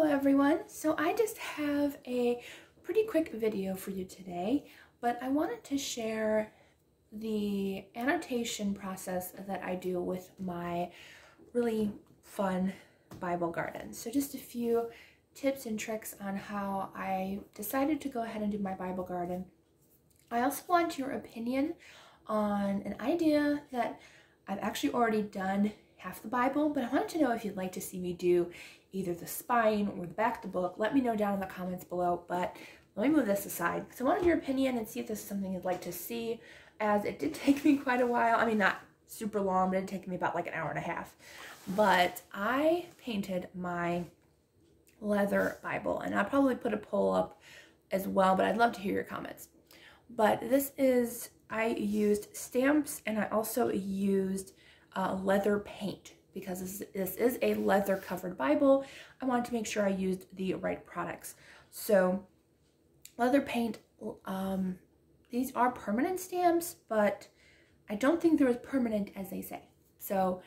Hello everyone. So I just have a pretty quick video for you today, but I wanted to share the annotation process that I do with my really fun Bible garden. So just a few tips and tricks on how I decided to go ahead and do my Bible garden. I also want your opinion on an idea that I've actually already done half the Bible, but I wanted to know if you'd like to see me do either the spine or the back of the book. Let me know down in the comments below, but let me move this aside because I wanted your opinion and see if this is something you'd like to see as it did take me quite a while. I mean, not super long, but it take me about like an hour and a half. But I painted my leather Bible and I'll probably put a poll up as well, but I'd love to hear your comments. But this is, I used stamps and I also used uh, leather paint because this, this is a leather covered Bible. I wanted to make sure I used the right products. So leather paint, um, these are permanent stamps, but I don't think they're as permanent as they say. So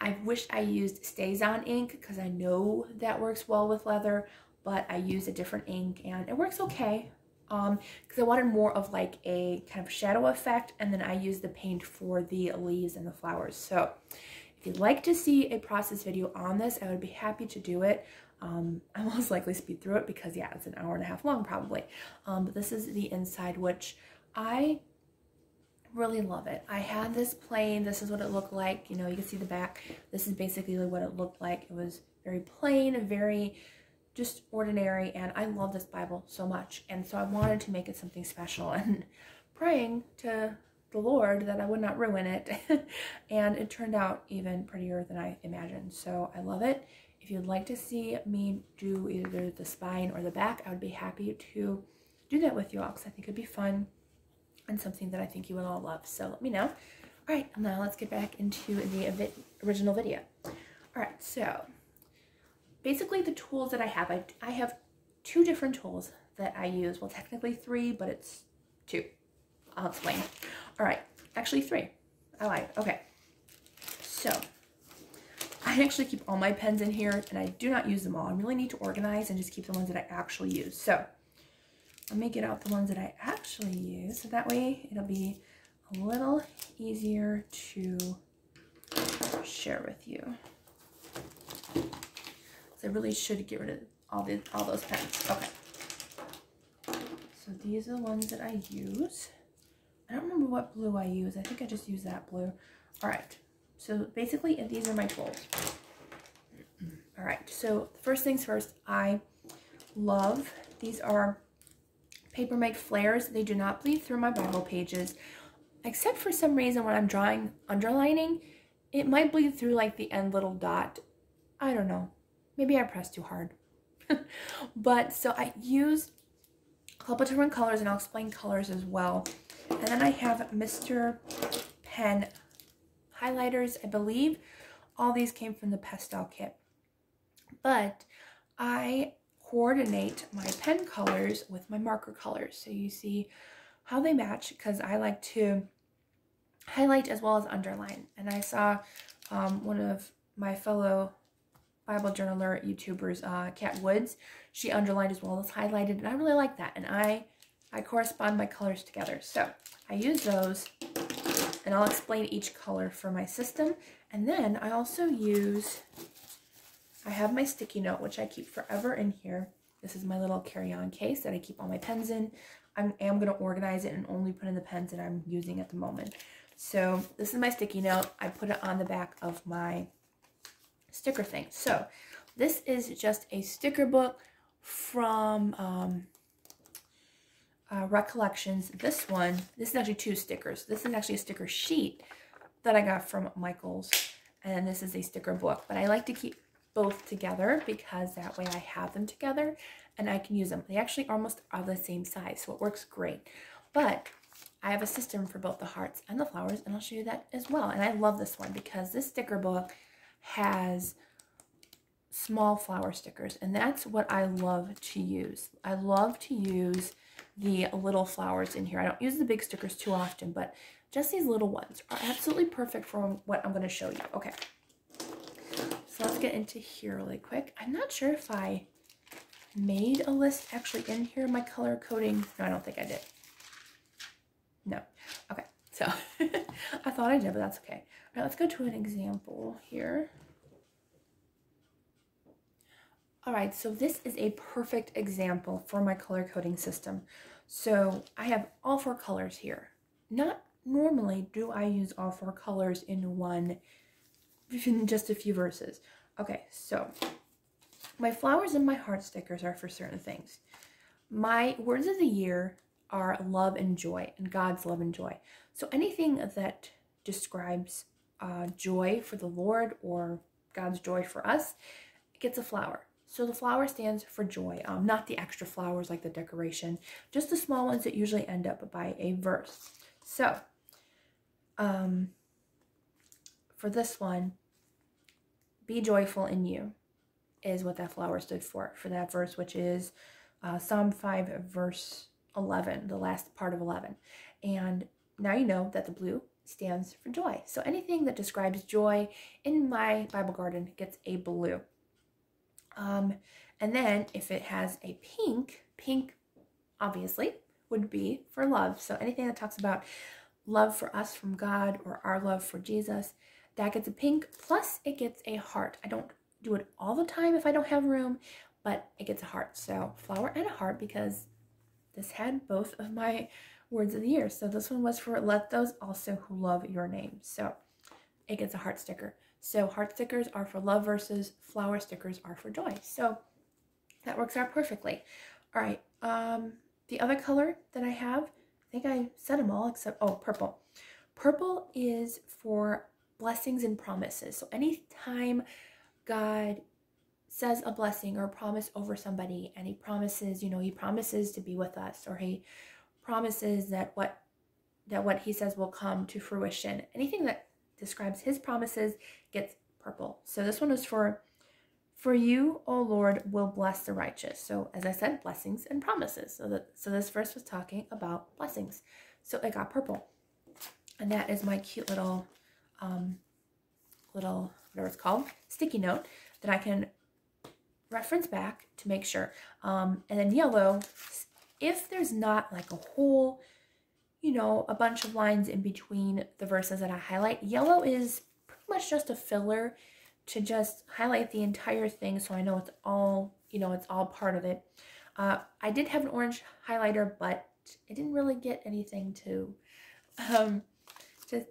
I wish I used StazOn ink because I know that works well with leather, but I used a different ink and it works okay um because I wanted more of like a kind of shadow effect and then I used the paint for the leaves and the flowers. So if you'd like to see a process video on this, I would be happy to do it. Um, I'll most likely speed through it because yeah, it's an hour and a half long probably. Um, but this is the inside, which I really love it. I had this plain, this is what it looked like. You know, you can see the back. This is basically what it looked like. It was very plain, very just ordinary, and I love this Bible so much. And so I wanted to make it something special and praying to the Lord that I would not ruin it. and it turned out even prettier than I imagined. So I love it. If you'd like to see me do either the spine or the back, I would be happy to do that with you all because I think it'd be fun and something that I think you would all love. So let me know. All right, now let's get back into the original video. All right, so basically the tools that I have, I, I have two different tools that I use. Well, technically three, but it's two. I'll explain. All right, actually three. I lied. Okay. So I actually keep all my pens in here and I do not use them all. I really need to organize and just keep the ones that I actually use. So let me get out the ones that I actually use. So that way it'll be a little easier to share with you. So I really should get rid of all the all those pens. Okay. So these are the ones that I use. I don't remember what blue I use. I think I just use that blue. All right. So basically, these are my tools. All right. So first things first, I love, these are Paper Mate Flairs. They do not bleed through my Bible pages, except for some reason when I'm drawing underlining, it might bleed through like the end little dot. I don't know. Maybe I pressed too hard. but so I use a couple different colors and I'll explain colors as well. And then I have Mr. Pen highlighters, I believe. All these came from the Pastel kit. But I coordinate my pen colors with my marker colors. So you see how they match because I like to highlight as well as underline. And I saw um, one of my fellow Bible journaler YouTubers, uh, Cat Woods, she underlined as well as highlighted, and I really like that. And I, I correspond my colors together. So I use those, and I'll explain each color for my system. And then I also use, I have my sticky note, which I keep forever in here. This is my little carry-on case that I keep all my pens in. I am going to organize it and only put in the pens that I'm using at the moment. So this is my sticky note. I put it on the back of my sticker thing. So this is just a sticker book from um, uh, Recollections. This one, this is actually two stickers. This is actually a sticker sheet that I got from Michaels. And this is a sticker book. But I like to keep both together because that way I have them together and I can use them. They actually almost are the same size, so it works great. But I have a system for both the hearts and the flowers, and I'll show you that as well. And I love this one because this sticker book has small flower stickers and that's what I love to use. I love to use the little flowers in here. I don't use the big stickers too often, but just these little ones are absolutely perfect for what I'm going to show you. Okay, so let's get into here really quick. I'm not sure if I made a list actually in here, my color coding. No, I don't think I did. No. Okay, so I thought I did, but that's okay. All right, let's go to an example here. All right, so this is a perfect example for my color coding system. So I have all four colors here. Not normally do I use all four colors in one, in just a few verses. Okay, so my flowers and my heart stickers are for certain things. My words of the year are love and joy and God's love and joy. So anything that describes uh, joy for the Lord or God's joy for us gets a flower. So the flower stands for joy, um, not the extra flowers like the decoration, just the small ones that usually end up by a verse. So um, for this one, be joyful in you is what that flower stood for, for that verse, which is uh, Psalm 5, verse 11, the last part of 11. And now you know that the blue stands for joy. So anything that describes joy in my Bible garden gets a blue. Um, and then if it has a pink, pink obviously would be for love. So anything that talks about love for us from God or our love for Jesus, that gets a pink, plus it gets a heart. I don't do it all the time if I don't have room, but it gets a heart. So flower and a heart because this had both of my words of the year. So this one was for let those also who love your name. So it gets a heart sticker. So heart stickers are for love verses, flower stickers are for joy. So that works out perfectly. All right, um, the other color that I have, I think I said them all except, oh, purple. Purple is for blessings and promises. So anytime God says a blessing or a promise over somebody and he promises, you know, he promises to be with us or he promises that what that what he says will come to fruition. Anything that describes his promises gets purple. So this one is for for you, O Lord, will bless the righteous. So as I said, blessings and promises. So that so this verse was talking about blessings. So it got purple. And that is my cute little um little whatever it's called, sticky note that I can reference back to make sure. Um, and then yellow, if there's not like a whole, you know, a bunch of lines in between the verses that I highlight, yellow is pretty much just a filler to just highlight the entire thing so I know it's all, you know, it's all part of it. Uh, I did have an orange highlighter, but it didn't really get anything to, um, to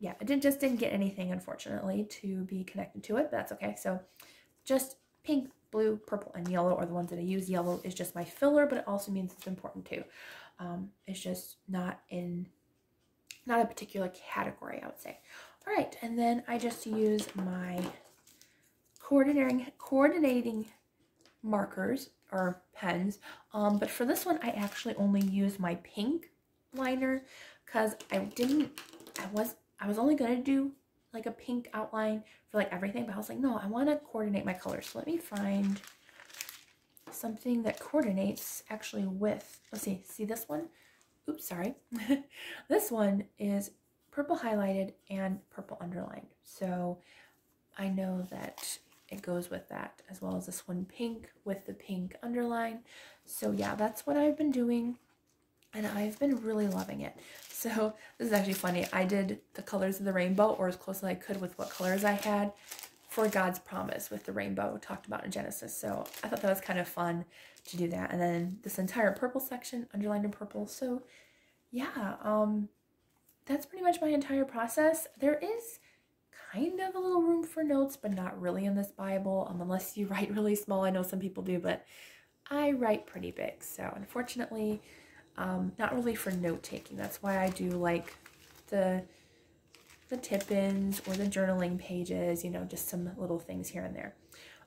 yeah, I did, just didn't get anything, unfortunately, to be connected to it, but that's okay. So just pink, blue, purple, and yellow are the ones that I use. Yellow is just my filler, but it also means it's important too. Um, it's just not in, not a particular category, I would say. All right, and then I just use my coordinating, coordinating markers or pens. Um, but for this one, I actually only use my pink liner because I didn't, I was I was only going to do like a pink outline for like everything, but I was like, no, I want to coordinate my colors. So let me find something that coordinates actually with, let's see, see this one? Oops, sorry. this one is purple highlighted and purple underlined. So I know that it goes with that as well as this one pink with the pink underline. So yeah, that's what I've been doing and I've been really loving it. So this is actually funny. I did the colors of the rainbow or as close as I could with what colors I had for God's promise with the rainbow talked about in Genesis. So I thought that was kind of fun to do that. And then this entire purple section underlined in purple. So yeah, um, that's pretty much my entire process. There is kind of a little room for notes, but not really in this Bible, um, unless you write really small. I know some people do, but I write pretty big. So unfortunately, um, not really for note taking. That's why I do like the the tip-ins or the journaling pages, you know, just some little things here and there.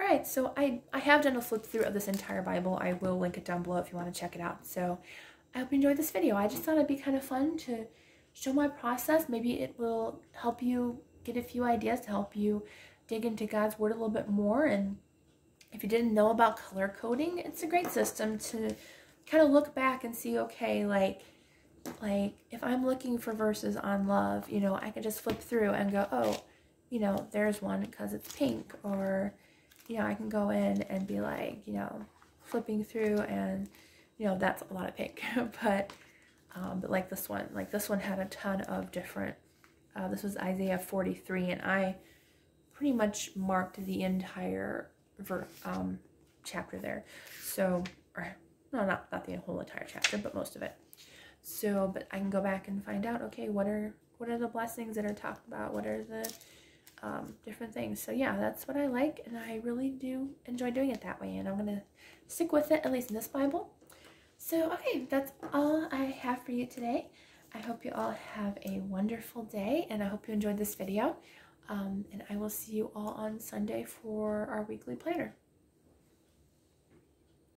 All right, so I, I have done a flip through of this entire Bible. I will link it down below if you want to check it out. So I hope you enjoyed this video. I just thought it'd be kind of fun to show my process. Maybe it will help you get a few ideas to help you dig into God's Word a little bit more. And if you didn't know about color coding, it's a great system to kind of look back and see, okay, like, like if I'm looking for verses on love, you know, I can just flip through and go, oh, you know, there's one because it's pink, or, you know, I can go in and be like, you know, flipping through and, you know, that's a lot of pink. but, um, but like this one, like this one had a ton of different, uh, this was Isaiah 43 and I pretty much marked the entire ver um, chapter there. So, or no, not, not the whole entire chapter, but most of it. So, but I can go back and find out, okay, what are, what are the blessings that are talked about? What are the um, different things. So yeah, that's what I like, and I really do enjoy doing it that way, and I'm going to stick with it, at least in this Bible. So, okay, that's all I have for you today. I hope you all have a wonderful day, and I hope you enjoyed this video. Um, and I will see you all on Sunday for our weekly planner.